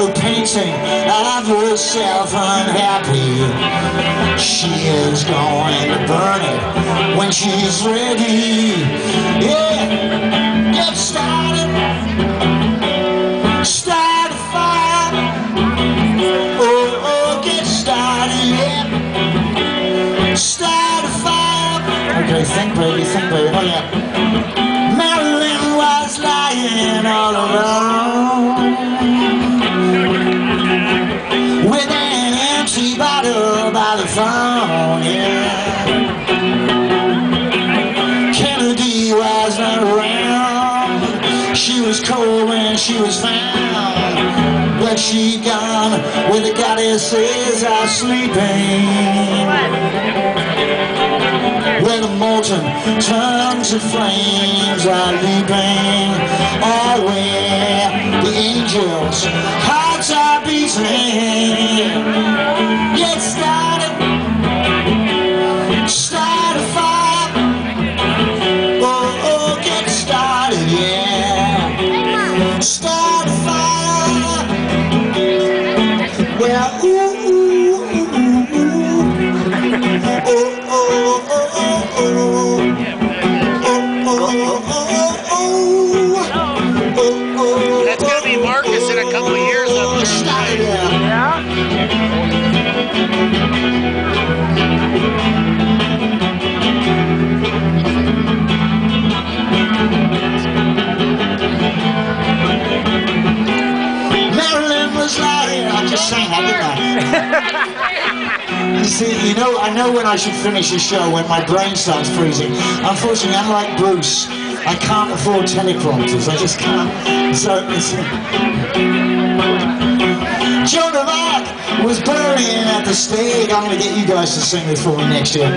a painting of herself unhappy. She is going to burn it when she's ready. Yeah, get started. Start a fire. Oh, oh, get started. Yeah, start a fire. Okay, think, baby, think, baby. Oh, yeah. Marilyn was lying all alone Kennedy was not around. She was cold when she was found, but she gone where the goddesses are sleeping. Where the molten tongues of flames are leaping, yeah. Start I'm just saying that, didn't I? You see, you know, I know when I should finish a show when my brain starts freezing. Unfortunately, unlike Bruce, I can't afford teleprompters. I just can't. So, it's... Joan of Arc was burning at the stake. I'm going to get you guys to sing it for me next year.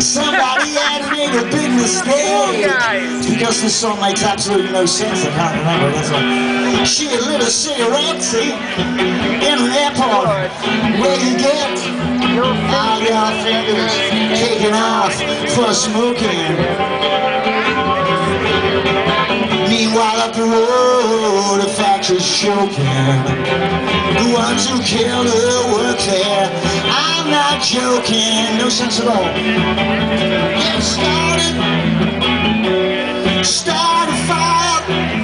Somebody had made a big mistake. guys. Because this song makes absolutely no sense. I can't remember. That's She a cigarette, see, in an airport where you get all your fingers taken off for smoking. Meanwhile, up the road, a factory's choking. The ones who killed her work there. I'm not joking, no sense at all. Get started, start a fire.